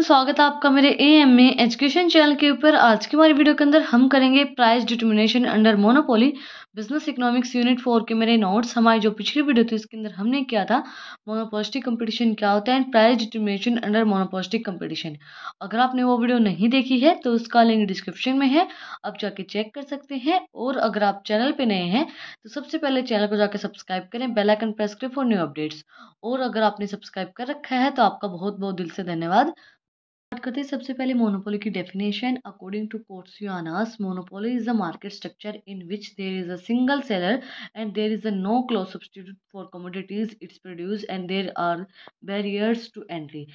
दोस्तों स्वागत है आपका मेरे A M A education channel के ऊपर आज की हमारी वीडियो के अंदर हम करेंगे price determination under monopoly business economics unit four के मेरे नोट्स हमारी जो पिछली वीडियो थी उसके अंदर हमने किया था मोनोपोस्टिक कंपटीशन क्या होता है and price determination under monopolistic competition अगर आपने वो वीडियो नहीं देखी है तो उसका लिंक डिस्क्रिप्शन में है आप जाके चेक कर सकते हैं और अगर आप चैनल पर नए हैं तो सबसे पहले चैनल को जाकर सब्सक्राइब करें बेलाइकन प्रेस करें फॉर न्यू अपडेट्स और अगर आपने सब्सक्राइब कर रखा है तो आपका बहुत बहुत दिल से धन्यवाद बात करते हैं सबसे पहले मोनोपोली की definition according to Koutsoyiannis monopoly is a market structure in which there is a single seller and there is a no close substitute for commodities its produce and there are barriers to entry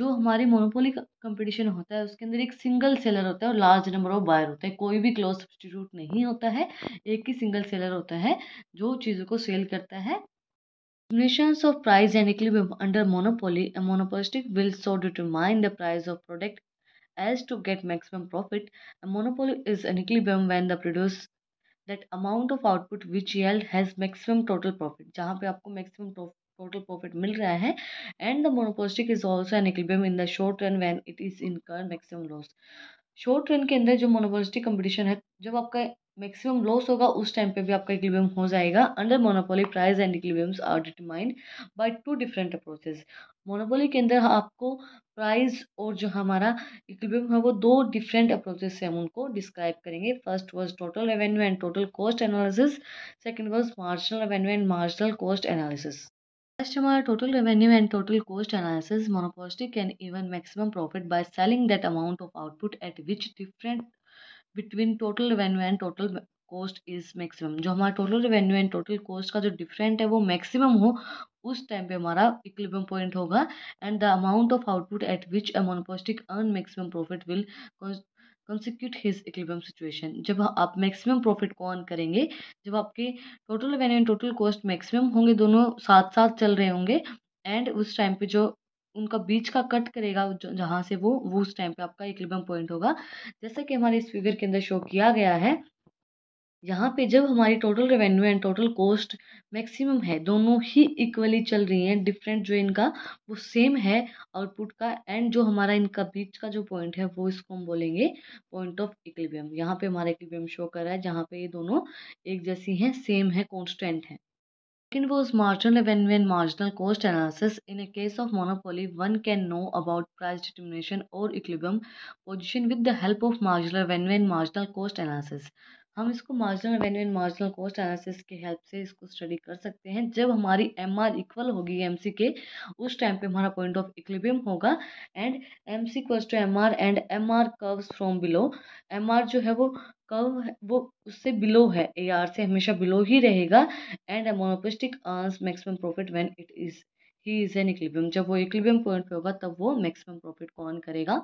जो हमारे monopoly competition होता है उसके अंदर एक single seller होता है और लार्ज नंबर ऑफ बायर होते हैं कोई भी क्लोज सब्सटीट्यूट नहीं होता है एक ही सिंगल सेलर होता है जो चीज़ों को सेल करता है Durations of price and equilibrium under monopoly a monopolistic will so determine the price of product as to get maximum profit. A monopoly is an equilibrium when the produce that amount of output which yield has maximum total profit. जहाँ पे आपको maximum total profit मिल रहा है and the monopolistic is also an equilibrium in the short run when it is incur maximum loss. Short run के अंदर जो monopolistic competition है जब आपका मैक्सिमम लॉस होगा उस टाइम पे भी आपका इक्लिबियम हो जाएगा under monopoly price and equilibriums are determined by two different approaches monopoly के अंदर आपको प्राइस और जो हमारा इक्लिबियम है वो दो डिफरेंट अप्रोचेस से हम उनको डिस्क्राइब करेंगे first was total revenue and total cost analysis second was marginal revenue and marginal cost analysis First, our total revenue and total cost analysis. Monopolistic can earn maximum profit by selling that amount of output at which different between total revenue and total cost is maximum जो हमारा total revenue and total cost का जो different है वो maximum हो उस time पे हमारा इक्विलिब्रियम पॉइंट होगा and the amount of output at which a monopolistic earn maximum profit will constitute his equilibrium situation जब आप मैक्सिमम प्रॉफिट को अर्न करेंगे जब आपके total revenue and total cost maximum होंगे दोनों साथ साथ चल रहे होंगे एंड उस टाइम पे जो उनका बीच का कट करेगा जहाँ से वो वो उस टाइम पे आपका इक्विलिब्रियम पॉइंट होगा जैसा कि हमारे इस फिगर के अंदर शो किया गया है यहाँ पे जब हमारी total revenue and total cost maximum है दोनों ही इक्वली चल रही हैं डिफरेंट जो इनका वो सेम है आउटपुट का एंड जो हमारा इनका बीच का जो पॉइंट है वो इसको हम बोलेंगे पॉइंट ऑफ इक्लिबियम यहाँ पे हमारा इक्लिबियम शो कर रहा है जहाँ पे ये दोनों एक जैसी हैं सेम है कॉन्स्टेंट है सेकेंड वो इस marginal revenue and marginal cost analysis in a case of monopoly one can know about price determination और equilibrium position with the help of marginal revenue and marginal cost analysis हम इसको marginal revenue and marginal cost analysis के help से इसको study कर सकते हैं जब हमारी एम आर इक्वल होगी एम सी के उस टाइम पे हमारा पॉइंट ऑफ इक्लिबियम होगा and M C cuts to M R and M R curves from below M R जो है वो कर्व वो उससे बिलो है ए आर से हमेशा बिलो ही रहेगा and monopolistic earns maximum profit when it is he is an equilibrium जब वो इक्लिबियम पॉइंट पे होगा तब वो मैक्सिमम प्रॉफिट कौन करेगा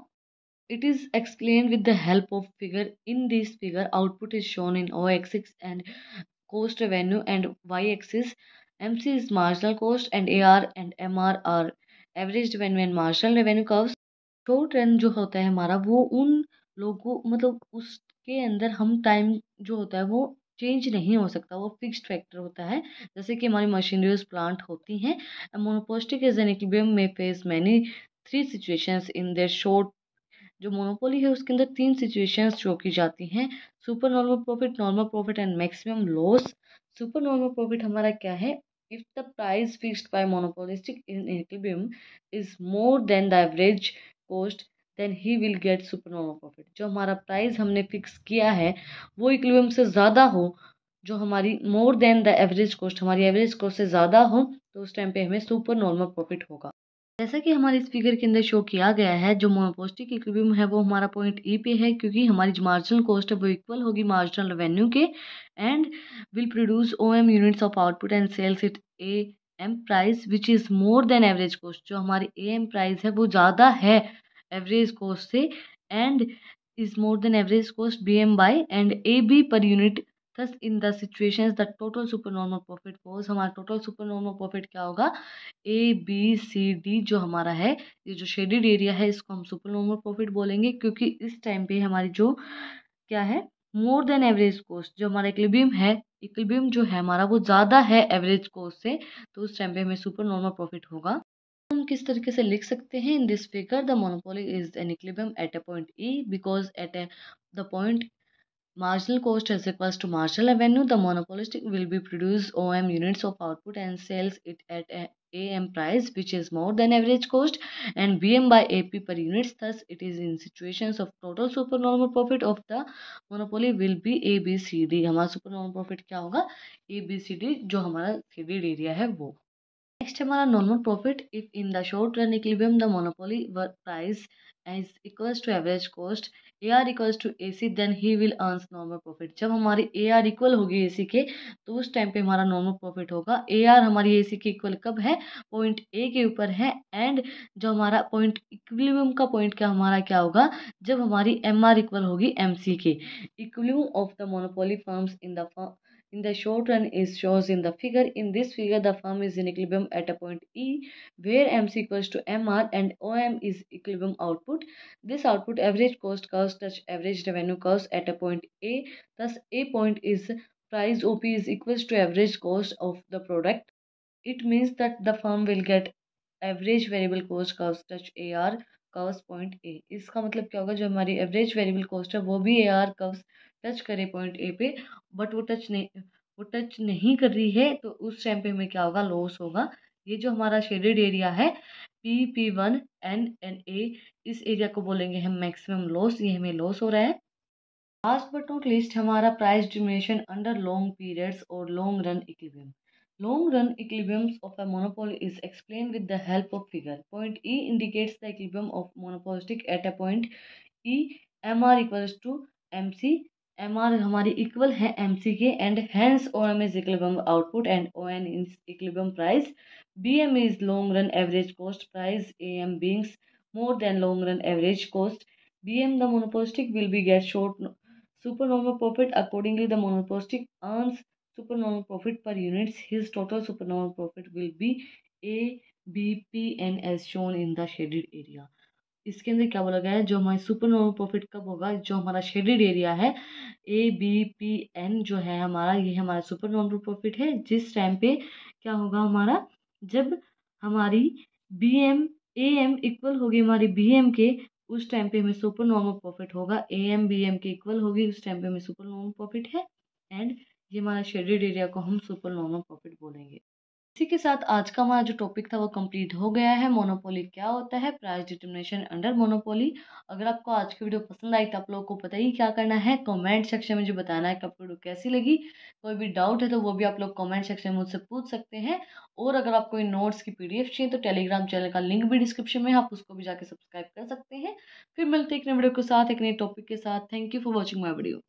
It is explained with the help of figure. In this figure, output is shown in o axis and cost revenue and y-axis. MC is marginal cost and AR and MR are average revenue and marginal revenue curves short run जो होता है हमारा वो उन लोगों मतलब उसके अंदर हम टाइम जो होता है वो चेंज नहीं हो सकता वो फिक्स्ड फैक्टर होता है जैसे कि हमारी मशीनरीज प्लांट होती हैं मोनोपोस्टिक इज एन इक्विबियम में face many three situations in their short जो मोनोपोली है उसके अंदर तीन सिचुएशंस शो की जाती हैं super normal profit normal profit and maximum loss super normal profit हमारा क्या है the price price fixed monopolistic in in is more than the average cost then he will get super normal profit जो हमारा price हमने fix किया है वो equilibrium से ज़्यादा हो जो हमारी more than the average cost हमारी एवरेज कॉस्ट से ज़्यादा हो तो उस टाइम पे हमें सुपर नॉर्मल प्रॉफिट होगा जैसा कि हमारे इस फिगर के अंदर शो किया गया है जो मोनोपोस्टिक इक्विबियम है वो हमारा पॉइंट ई e पे है क्योंकि हमारी जो मार्जिनल कॉस्ट है वो इक्वल होगी मार्जिनल रेवेन्यू के and will produce O M units of output and sells it A M price which is more than average cost जो हमारी ए एम प्राइस है वो ज़्यादा है एवरेज कॉस्ट से and is more than average cost B M by and A B per unit in the situation the total super normal profit was हमारा total super normal profit क्या होगा A B C D जो हमारा है ये जो shaded area है इसको हम सुपर नॉर्मल प्रॉफिट बोलेंगे क्योंकि इस टाइम पे हमारी जो क्या है मोर देन एवरेज कोस्ट जो हमारा इक्लिबियम है इक्लिबियम जो है हमारा वो ज़्यादा है एवरेज कोस्ट से तो उस टाइम पे हमें सुपर नॉर्मल प्रॉफिट होगा हम किस तरीके से लिख सकते हैं in this figure the monopoly is an equilibrium at a point E because at a the point Marginal cost is equals to marginal revenue. The monopolistic will be produce OM units of output and sells it at a AM price which is more than average cost and BM by AP per units Thus, it is in situations of total super normal profit of the monopoly will be ABCD. super normal profit क्या होगा ABCD jo hamara ceded area hai wo next hamara normal profit if in the short run equilibrium the monopoly price is equals to average cost A R equals to A C then he will earn normal profit जब हमारी A R equal होगी ए सी के तो उस time पे हमारा normal profit होगा A R हमारी ए सी के इक्वल कब है पॉइंट ए के ऊपर है एंड जो हमारा पॉइंट इक्विलियम का पॉइंट क्या हमारा क्या होगा जब हमारी एम आर इक्वल होगी एम सी के equilibrium of the monopoly firms in the firm in the short run is shows in the figure in this figure the firm is in equilibrium at a point e where mc equals to mr and om is equilibrium output this output average cost curves costs touch average revenue curves at a point A. Thus, A point is price OP is equals to average cost of the product. It means that the firm will get average variable cost curves touch AR curves point A. इसका मतलब क्या होगा जो हमारी average variable cost है वो भी A R curves touch करे पॉइंट ए पे बट वो टच नहीं वो टच नहीं कर रही है तो उस टाइम पे हमें क्या होगा लॉस होगा ये जो हमारा शेडेड एरिया है P P one N N A इस एरिया को बोलेंगे हम मैक्सिमम लॉस ये हमें लॉस हो रहा है लास्ट बट नॉट लिस्ट हमारा price determination under long periods और long run equilibrium Long run equilibrium of a monopoly is explained with the help of figure. Point E indicates the equilibrium of monopolistic at a point E. MR equals to MC MR हमारी equal है MCK and hence OM is equilibrium output and ON is equilibrium price. BM is long run average cost price, AM being more than long run average cost. BM the monopolistic will be get short supernormal profit. Accordingly, the monopolistic earns supernormal profit per unit. His total supernormal profit will be A, B, P, and as shown in the shaded area. इसके अंदर क्या बोला गया है जो हमारे super normal profit कब होगा जो हमारा शेडेड एरिया है ए बी पी एन जो है हमारा ये हमारा सुपर नॉर्मल प्रॉफिट है जिस टाइम पे क्या होगा हमारा जब हमारी B M A M equal होगी हमारी बी एम के उस टाइम पे हमें सुपर नॉर्मल प्रॉफिट होगा ए एम बी एम के इक्वल होगी उस टाइम पे हमें सुपर नॉर्मल प्रॉफिट है एंड ये हमारा शेडेड एरिया को हम सुपर नॉर्मल प्रॉफिट बोलेंगे इसी के साथ आज का हमारा जो टॉपिक था वो कंप्लीट हो गया है मोनोपोली क्या होता है प्राइस डिटर्मिनेशन अंडर मोनोपोली अगर आपको आज की वीडियो पसंद आई तो आप लोगों को पता ही क्या करना है कमेंट सेक्शन में जो बताना है कि आपको वीडियो कैसी लगी कोई भी डाउट है तो वो भी आप लोग कमेंट सेक्शन में मुझसे पूछ सकते हैं और अगर आप कोई नोट्स की पी चाहिए तो टेलीग्राम चैनल का लिंक भी डिस्क्रिप्शन में आप उसको भी जाकर सब्सक्राइब कर सकते हैं फिर मिलते एक नई वीडियो के साथ एक नए टॉपिक के साथ thank you for watching my video